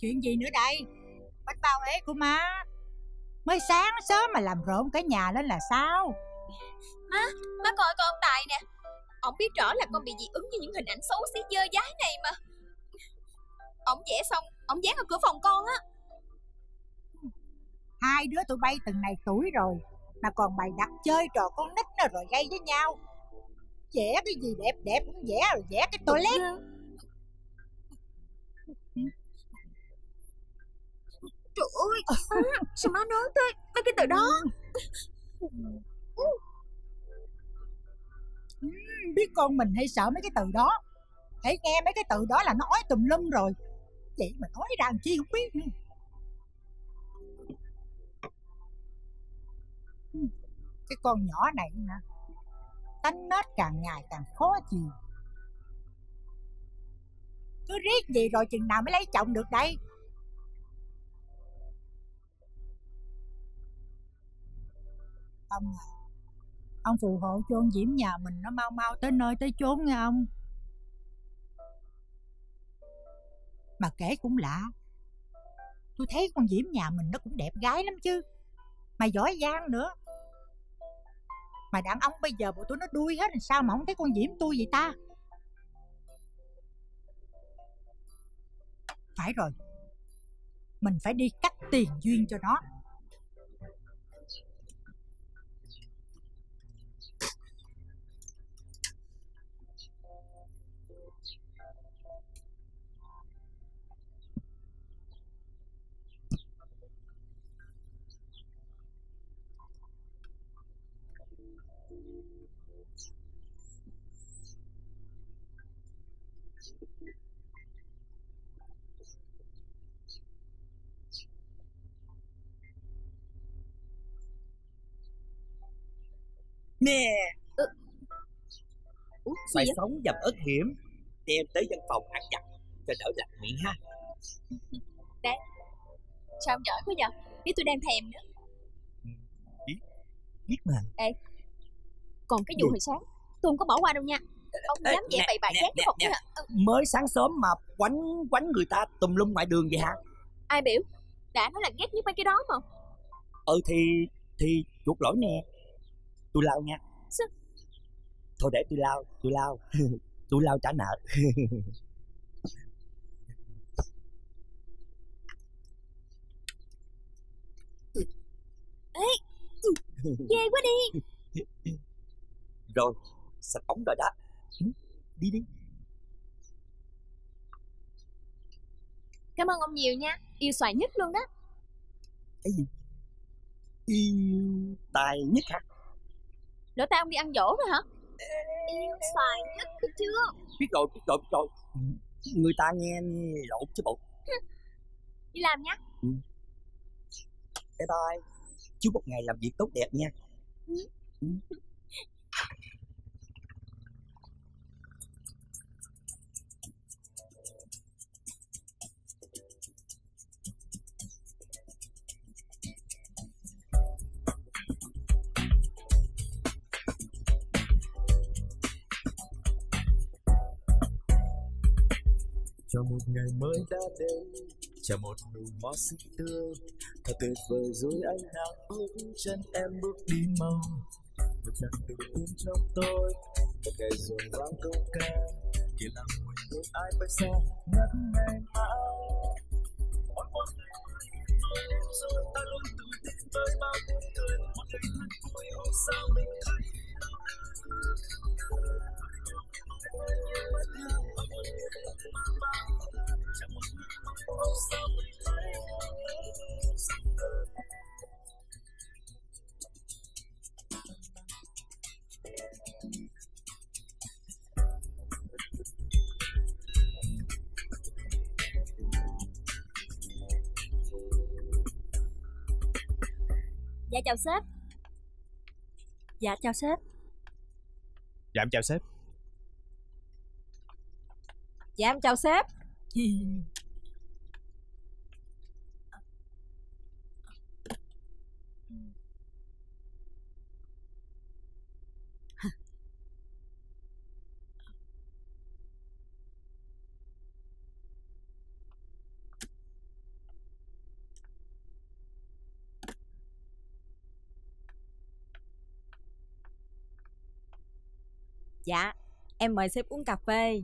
Chuyện gì nữa đây? Bánh bao ế của má. Mới sáng sớm mà làm rộn cả nhà lên là sao? Má Má coi con Tài nè. Ông biết rõ là con bị dị ứng với những hình ảnh xấu xí dơ dái này mà. Ông vẽ xong Ông dán ở cửa phòng con á. Hai đứa tụi bay từng này tuổi rồi Mà còn bày đặt chơi trò con nít nữa rồi gây với nhau. Vẽ cái gì đẹp đẹp cũng vẽ rồi vẽ cái toilet Trời ơi Sao má nói tới mấy cái từ đó. Ừ, biết con mình hay sợ mấy cái từ đó. Hãy nghe mấy cái từ đó là nói tùm lum rồi. Vậy mà nói ra làm chi không biết cái con nhỏ này hả tánh nết càng ngày càng khó chịu. Cứ riết gì rồi chừng nào mới lấy chồng được đây? Ông à. Ông phù hộ cho ông diễm nhà mình nó mau mau tới nơi tới chốn nghe ông. Mà kể cũng lạ. Tôi thấy con diễm nhà mình nó cũng đẹp gái lắm chứ. Mà giỏi giang nữa. Mà đàn ông bây giờ bộ tôi nó đuôi hết làm sao mà không thấy con diễm tôi vậy ta? Phải rồi. Mình phải đi cắt tiền duyên cho nó. Nè. Ủa, Phải gì vậy? sống dầm ớt hiểm Đem tới văn phòng ăn chặt Cho đỡ lạnh miệng ha. Sao ông giỏi quá vậy? Biết tôi đang thèm nữa. Biết mà. Còn cái vụ hồi sáng Tôi không có bỏ qua đâu nha Ông Ê, dám vẽ nè, bậy bạ chát cái kia hả? Ừ, Mới sáng sớm mà quánh quánh người ta tùm lum ngoài đường vậy hả? Ai biểu? Đã nói là ghét nhất mấy cái đó mà. Ừ thì Thì chuột lỗi nè. Tôi lao nha. Sao? Thôi để tôi lao Tôi lao. Tôi lao trả nợ. Ghê quá đi. Rồi Sạch ống rồi đó Đi đi. Cảm ơn ông nhiều nha. Yêu xoài nhất luôn đó. Cái gì? Yêu tài nhất hả? Lỡ tay ông đi ăn dỗ rồi hả? Yêu xoài nhất được chưa Biết rồi biết rồi biết rồi. Ừ, Người ta nghe lộn chứ bộ. Đi làm nha. Bye bye. Chúc một ngày làm việc tốt đẹp nha cho một ngày mới đã đến cho một nụ hoa xinh tươi. Thật tuyệt vời rồi anh nắng, bước chân em bước đi mau. Một lần đầu tiên trong tôi một ngày rồi vang câu ca. Kỳ là một đôi ai bay xa ngất ngày mãi. Mỗi một ngày tôi rồi ta luôn tự tin với bao tiếng cười một ngày thật vui hôm sau mình thấy đau. Dạ chào sếp. Dạ chào sếp. Dạ em chào sếp. Dạ em chào sếp Dạ, em mời sếp uống cà phê.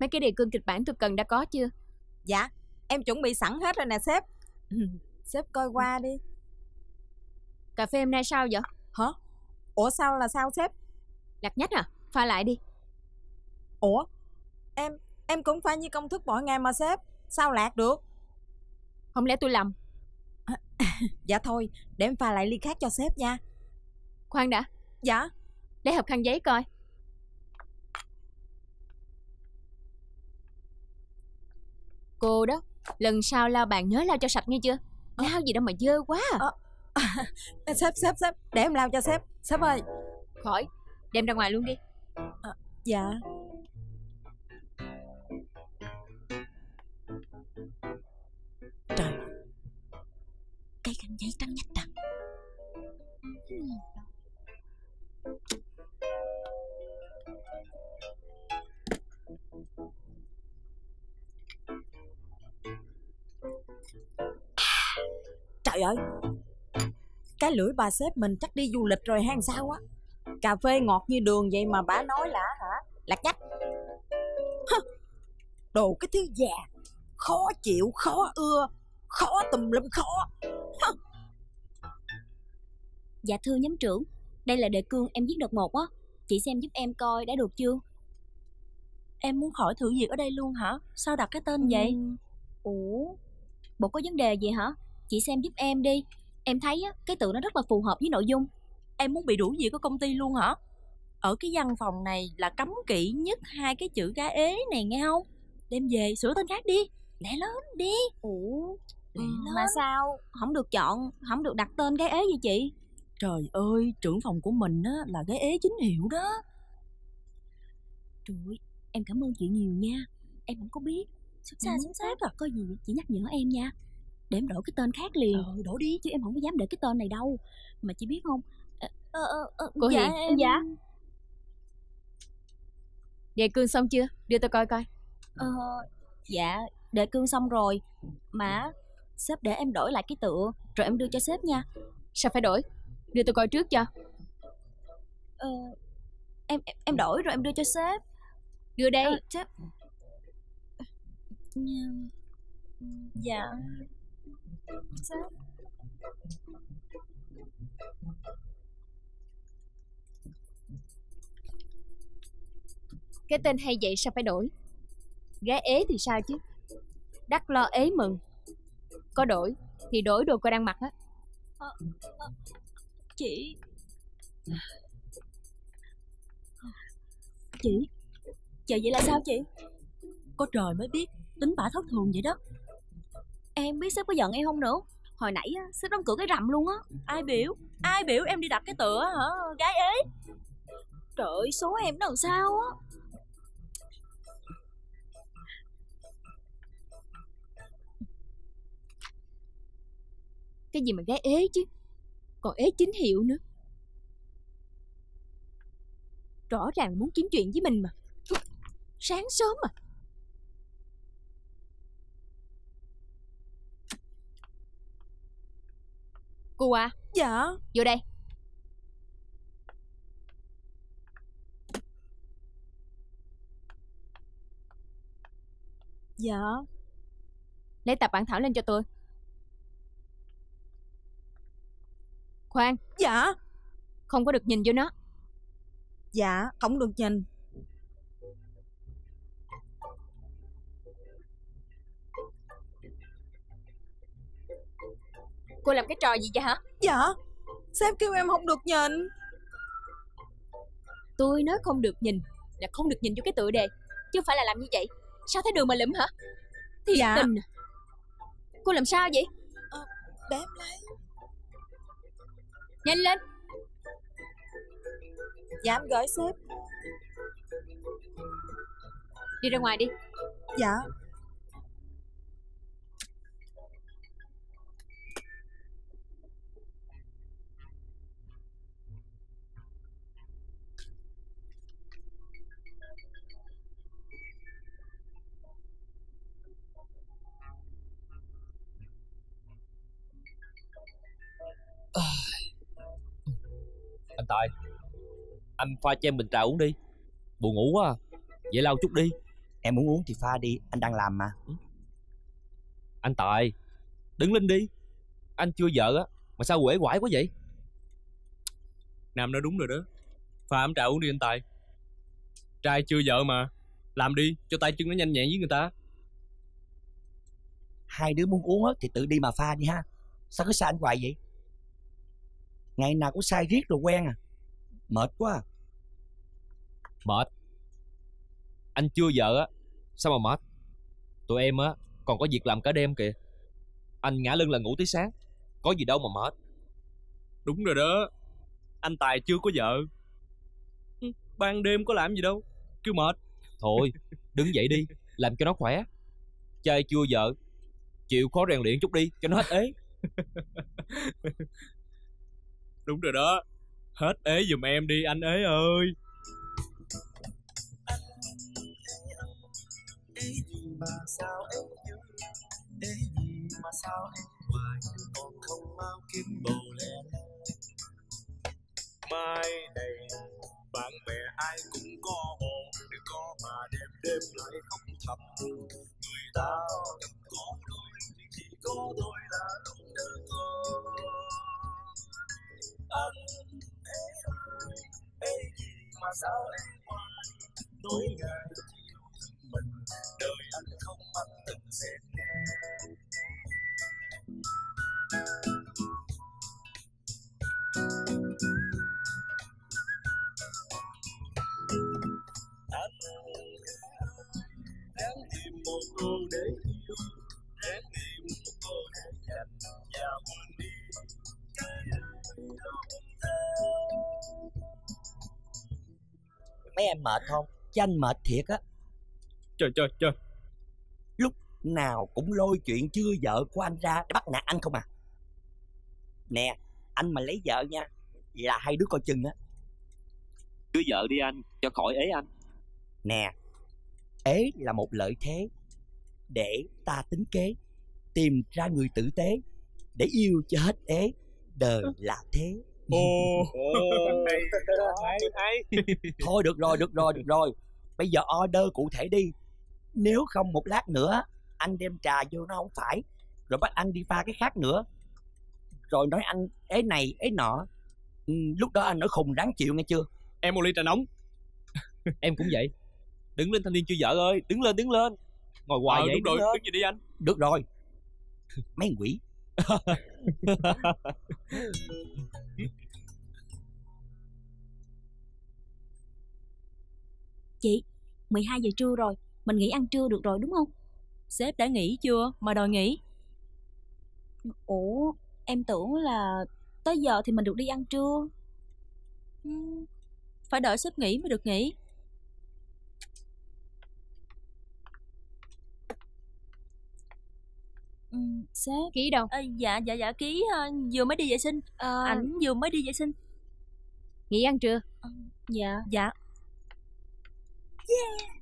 Mấy cái đề cương kịch bản tôi cần đã có chưa? Dạ, em chuẩn bị sẵn hết rồi nè sếp. sếp coi qua đi. Cà phê hôm nay sao vậy? Hả? Ủa sao là sao sếp? Lạc nhách à? Pha lại đi. Ủa? Em em cũng phải như công thức mỗi ngày mà sếp. Sao lạc được? Không lẽ tôi lầm? Dạ thôi, để em pha lại ly khác cho sếp nha. Khoan đã, Dạ. Lấy hộp khăn giấy coi. Cô đó, lần sau lau bàn nhớ lau cho sạch nghe chưa? Lau gì đâu mà dơ quá à. Ê, Sếp sếp sếp, để em lau cho sếp. Sếp ơi. Khỏi, đem ra ngoài luôn đi. Dạ. Trời Cây khăn giấy trắng nhách trắng ơi. Cái lưỡi bà sếp mình chắc đi du lịch rồi hay sao á? Cà phê ngọt như đường vậy mà bà nói là hả? Nhách Hơ, Đồ cái thứ già Khó chịu, khó ưa Khó tùm lum khó. Dạ thưa nhóm trưởng, đây là đề cương em viết đợt một á. Chị xem giúp em coi đã được chưa? Em muốn hỏi thử việc ở đây luôn hả? Sao đặt cái tên vậy? Ủa, bộ có vấn đề gì hả? Chị xem giúp em đi. Em thấy á, cái tự nó rất là phù hợp với nội dung. Em muốn bị đuổi việc của công ty luôn hả Ở cái văn phòng này là cấm kỵ nhất hai cái chữ gá ế này nghe không Đem về sửa tên khác đi Lẹ lớn đi Ủa, Lẹ mà lên. sao không được chọn, không được đặt tên cái ế gì chị? Trời ơi trưởng phòng của mình á là cái ế chính hiệu đó Trời ơi, em cảm ơn chị nhiều nha. Em không có biết. Sắp xa Ừ. sắp sát à, có gì chị nhắc nhở em nha. Để em đổi cái tên khác liền. Ờ đổ đi Chứ em không có dám để cái tên này đâu. Mà chị biết không? Ờ, ờ, ờ, ờ, Cô dạ, Hiền, em... dạ. Đề cương xong chưa? Đưa tôi coi coi. Ờ, dạ, đề cương xong rồi. Mà sếp để em đổi lại cái tựa, rồi em đưa cho sếp nha. Sao phải đổi? Đưa tôi coi trước cho. Ờ, em em- đổi rồi em đưa cho sếp. Đưa đây. Ờ, sếp. Dạ. Cái tên hay vậy sao phải đổi? Gái ế thì sao chứ? Đắc lo ế mừng. Có đổi thì đổi đồ cô đang mặc á. Chị. Chị. Chị vậy là sao chị? Có trời mới biết, tính bả thất thường vậy đó. Em biết sếp có giận em không nữa. Hồi nãy á, sếp đóng cửa cái rầm luôn á. Ai biểu? Ai biểu em đi đặt cái tựa hả? Gái ế. Trời ơi, số em nó làm sao á. Cái gì mà gái ế chứ Còn ế chính hiệu nữa Rõ ràng muốn kiếm chuyện với mình mà Sáng sớm mà Cô à, Dạ. vô đây Dạ. Lấy tập bản thảo lên cho tôi Khoan, Dạ. không có được nhìn vô nó Dạ, không được nhìn. Cô làm cái trò gì vậy hả? Dạ. Sếp kêu em không được nhìn. Tôi nói không được nhìn Là không được nhìn vô cái tựa đề Chứ không phải là làm như vậy Sao thấy đường mà lụm hả? Thiệt Dạ. tình à. Cô làm sao vậy? Để em lấy. Nhanh lên Dạ em gửi sếp. Đi ra ngoài đi Dạ. Anh Tài Anh pha cho em bình trà uống đi. Buồn ngủ quá à. Vậy lau chút đi. Em muốn uống thì pha đi Anh đang làm mà. Anh Tài Đứng lên đi. Anh chưa vợ á Mà sao quể quải quá vậy? Nam nói đúng rồi đó. Pha ấm trà uống đi anh Tài. Trai chưa vợ mà Làm đi cho tay chân nó nhanh nhẹn với người ta. Hai đứa muốn uống á thì tự đi mà pha đi ha. Sao cứ sai anh hoài vậy Ngày nào cũng sai riết rồi quen à. Mệt quá à. Mệt. Anh chưa vợ á Sao mà mệt? Tụi em á còn có việc làm cả đêm kìa. Anh ngã lưng là ngủ tới sáng Có gì đâu mà mệt. Đúng rồi đó Anh Tài chưa có vợ. Ừ, Ban đêm có làm gì đâu Cứ mệt. Thôi đứng dậy đi Làm cho nó khỏe. Trai chưa vợ Chịu khó rèn luyện chút đi cho nó hết ế Đúng rồi đó. Hết ế giùm em đi, anh ế ơi. Mà sao em nhớ ế gì mà sao em hoài còn không mau kiếm bầu lên mai này, bạn bè ai cũng có hồn để có mà đêm đêm lại không thầm. Người ta gặp có đôi, thì chỉ có đôi là đúng đỡ có anh ế ơi ế gì mà sao em hoài? Tối ngày chiều mình, đời anh không mắt từng xem nghe anh đang tìm một cô để yêu. Mấy em mệt không? Chứ anh mệt thiệt á. Trời trời trời. Nào cũng lôi chuyện chưa vợ của anh ra Để bắt nạt anh không à? Nè Anh mà lấy vợ nha Là hai đứa coi chừng á. Cưới vợ đi anh Cho khỏi ế anh. Nè Ế là một lợi thế Để ta tính kế Tìm ra người tử tế Để yêu cho hết ế. Đời là thế Ồ. Hay hay. hay. Thôi được rồi, được rồi, được rồi. Bây giờ order cụ thể đi. Nếu không một lát nữa Anh đem trà vô nó không phải. Rồi bắt anh đi pha cái khác nữa. Rồi nói anh ế này, ế nọ. Ừ, Lúc đó anh nói khùng đáng chịu nghe chưa? Em một ly trà nóng. Em cũng vậy. Đứng lên thanh niên chưa vợ ơi Đứng lên đứng lên. Ngồi hoài Ờ vậy đúng rồi. đứng lên. đứng gì đi anh? Được rồi. Mấy quỷ Chị? 12 giờ trưa rồi Mình nghỉ ăn trưa được rồi đúng không? Sếp đã nghỉ chưa? Mà đòi nghỉ. Ủa em tưởng là Tới giờ thì mình được đi ăn trưa. Phải đợi sếp nghỉ mới được nghỉ. Ừ, Sếp. Ký đâu? Ê, Dạ dạ dạ ký ờ, vừa mới đi vệ sinh. Ờ, Ảnh vừa mới đi vệ sinh. Nghỉ ăn trưa. Dạ. Dạ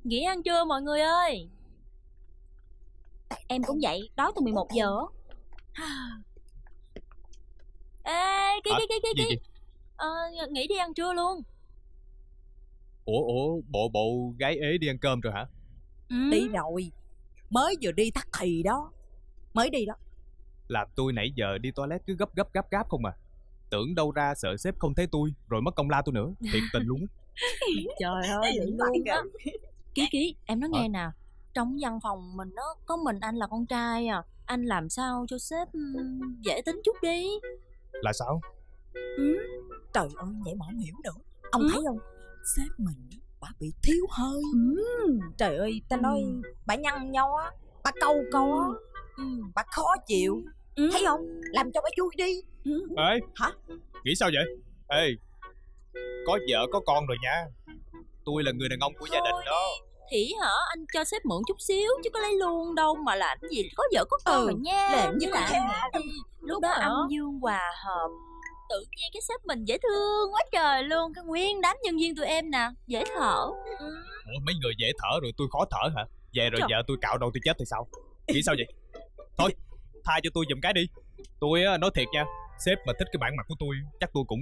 Nghỉ ăn trưa mọi người ơi. Em cũng vậy Đói từ 11 giờ. Ê ký ký Gì ký gì Ờ, Nghỉ đi ăn trưa luôn. Ủa ủa bộ bộ gái ế đi ăn cơm rồi hả? Ừ. Đi rồi. Mới vừa đi tắt thì đó. Mới đi đó. Làm tôi nãy giờ đi toilet cứ gấp gấp gấp gáp không à. Tưởng đâu ra sợ sếp không thấy tôi Rồi mất công la tôi nữa. Thiệt tình luôn. Trời ơi vậy luôn á Ký ký em nói Hả? nghe nè Trong văn phòng mình nó có mình anh là con trai à Anh làm sao cho sếp dễ tính chút đi? Là sao? Trời ơi vậy mà không hiểu nữa Ông Ừ. thấy không? Sếp mình bà bị thiếu hơi. Trời ơi ta nói bà nhăn nhau á Bà câu câu á Bà khó chịu. Ừ. Thấy không? Làm cho bà vui đi. Ê. Hả? Nghĩ sao vậy? Ê Có vợ có con rồi nha. Tôi là người đàn ông của gia đình đó. Thì hả? Anh cho sếp mượn chút xíu Chứ có lấy luôn đâu mà làm cái gì. Có vợ có con Ừ, rồi nha. làm như lại gái đi, Lúc đó âm dương hòa hợp. Tự nhiên cái sếp mình dễ thương quá trời luôn. Cái nguyên đám nhân viên tụi em nè. Dễ thở. Ừ. Ủa mấy người dễ thở rồi tôi khó thở hả? Về rồi Trời. vợ tôi cạo đầu tôi chết thì sao? Nghĩ sao vậy? Thôi tha cho tôi giùm cái đi. Tôi á, nói thiệt nha Sếp mà thích cái bản mặt của tôi Chắc tôi cũng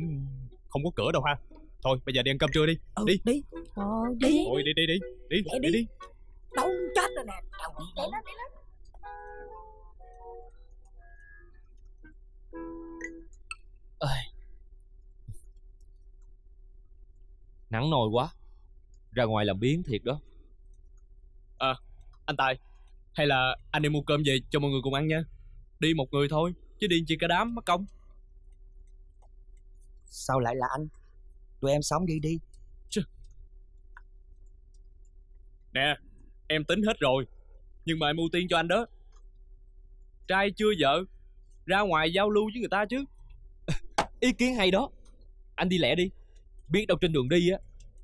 không có cửa đâu ha. Thôi bây giờ đi ăn cơm trưa đi. Ừ, Đi. đi. Ờ, đi. Thôi đi đi đi. Đi Lẹ đi đi. đi. Đâu chết rồi nè. Đâu đi Để đâu nó, để nó. Nắng nồi quá. Ra ngoài làm biến thiệt đó. Anh Tài Hay là anh đi mua cơm về cho mọi người cùng ăn nha. Đi một người thôi Chứ đi chi cả đám mất công Sao lại là anh? Tụi em sống đi đi. Nè Em tính hết rồi Nhưng mà em ưu tiên cho anh đó. Trai chưa vợ? Ra ngoài giao lưu với người ta chứ. Ý kiến hay đó. Anh đi lẹ đi. Biết đâu trên đường đi á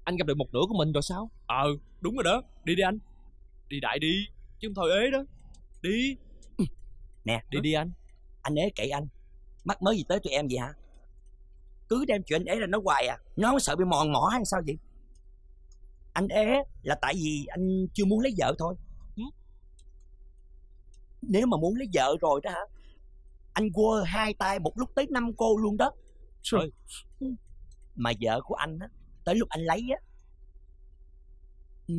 Anh gặp được một nửa của mình rồi sao? Ờ đúng rồi đó. Đi đi anh. Đi đại đi Chứ không thôi ế đó. Đi. Nè, Đi đi anh. Anh ế kệ anh. Mắc mới gì tới tụi em vậy hả? Cứ đem chuyện ế ra nói hoài à. Nó không sợ bị mòn mỏ hay sao vậy? Anh ế là tại vì anh chưa muốn lấy vợ thôi. Ừ. Nếu mà muốn lấy vợ rồi đó hả? Anh quơ hai tay một lúc tới năm cô luôn đó. Trời. Mà vợ của anh á, tới lúc anh lấy á. Ừ.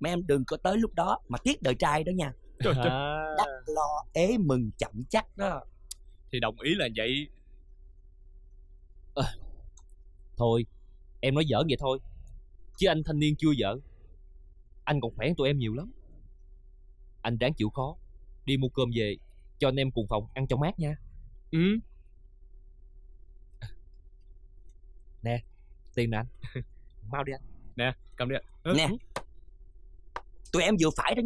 Mấy em đừng có tới lúc đó mà tiếc đời trai đó nha. Trời, trời. Đắt lo ế mừng chậm chắc đó. Thì đồng ý là vậy Thôi Em nói giỡn vậy thôi Chứ anh thanh niên chưa vợ Anh còn khỏe tụi em nhiều lắm. Anh ráng chịu khó Đi mua cơm về Cho anh em cùng phòng ăn cho mát nha. Ừ. Tiền nè anh. Mau đi anh. Cầm đi ạ. Nè. Tụi em vừa phải đó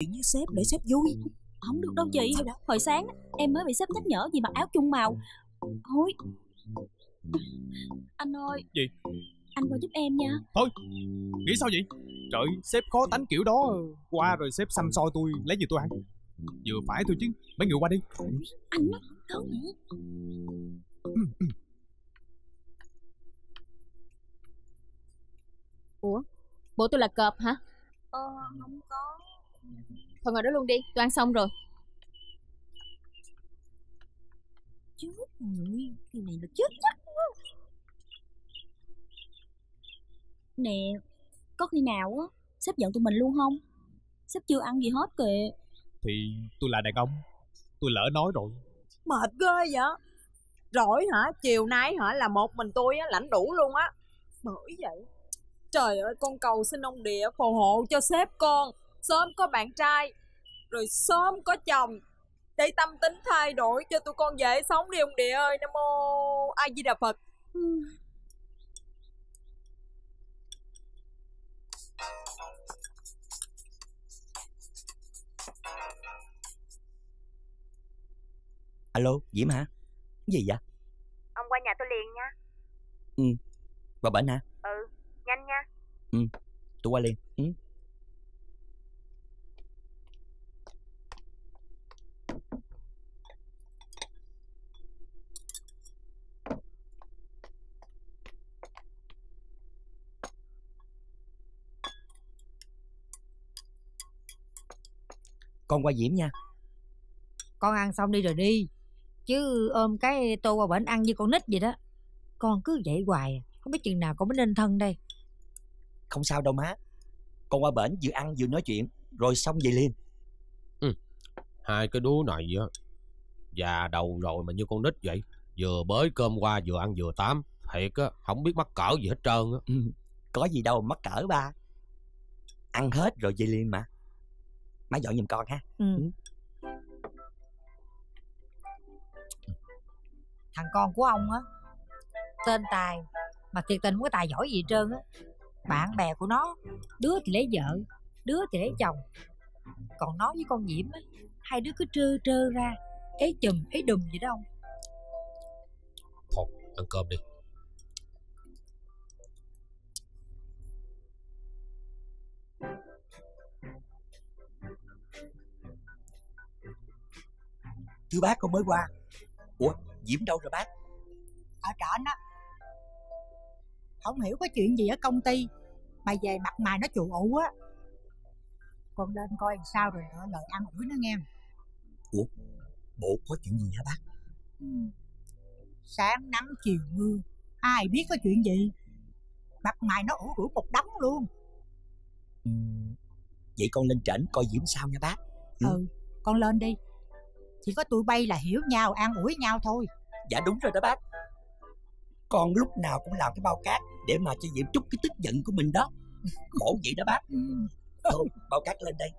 Chuyện với sếp để sếp vui. Không được đâu chị. Sao đó? Hồi sáng em mới bị sếp nhắc nhở gì mặc áo chung màu. Thôi. Anh ơi. Gì? Anh qua giúp em nha. Nghĩ sao vậy? Trời sếp khó tánh kiểu đó. Qua rồi sếp xăm soi tôi Lấy gì tôi ăn. Vừa phải thôi chứ. Mấy người qua đi. Anh nó không Ủa? Bộ tôi là cọp hả? Ờ không có Thôi ngồi đó luôn đi Tôi ăn xong rồi. Chết rồi Cái này là chết chắc Nè Có khi nào á Sếp giận tụi mình luôn không? Sếp chưa ăn gì hết kìa. Thì tôi là đàn ông Tôi lỡ nói rồi. Mệt ghê vậy. Rồi hả? Chiều nay hả? Là một mình tôi á lãnh đủ luôn á. Bởi vậy Trời ơi con cầu xin ông địa phù hộ cho sếp con Sớm có bạn trai Rồi sớm có chồng Để tâm tính thay đổi cho tụi con dễ sống đi ông địa ơi Nam mô A Di Đà Phật Alo, Diễm hả? Cái gì vậy? Ông qua nhà tôi liền nha Vào bệnh hả? Ừ Nhanh nha Tôi qua liền. Ừ. Con qua Diễm nha. Con ăn xong đi rồi đi. Chứ ôm cái tô qua bển ăn như con nít vậy đó. Con cứ vậy hoài. Không biết chừng nào con mới nên thân đây. Không sao đâu má. Con qua bển vừa ăn vừa nói chuyện Rồi xong về liền. Hai cái đứa này á Già đầu rồi mà như con nít vậy Vừa bới cơm qua vừa ăn vừa tám Thiệt á Không biết mắc cỡ gì hết trơn á. Ừ, Có gì đâu mắc cỡ ba. Ăn hết rồi về liền mà Má dọn giùm con ha. Ừ. Thằng con của ông á Tên Tài Mà thiệt tình không có tài giỏi gì hết trơn á. Bạn bè của nó Đứa thì lấy vợ Đứa thì lấy chồng. Còn nó với con Diễm á Hai đứa cứ trơ trơ ra Ế chùm ế đùm vậy đó ông. Thôi ăn cơm đi Thưa bác con mới qua. Ủa Diễm đâu rồi bác? Ở trển á Không hiểu có chuyện gì ở công ty Mà về mặt mày nó chù ụ á. Con lên coi làm sao rồi lỡ lời ăn ủi nó nghe. Bộ có chuyện gì hả bác? Ừ. Sáng nắng chiều mưa Ai biết có chuyện gì. Mặt mày nó ủ rũ một đống luôn. Ừ, Vậy con lên trển coi Diễm sao nha bác. Ừ. Ừ con lên đi chỉ có tụi bay là hiểu nhau an ủi nhau thôi. Dạ đúng rồi đó bác. Con lúc nào cũng làm cái bao cát để mà cho diệp chút cái tức giận của mình đó. Khổ vậy đó bác. Ừ. Thôi bao cát lên đây.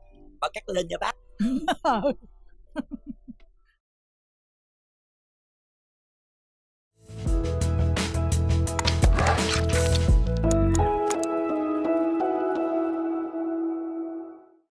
Bao cát lên nha bác. Ừ.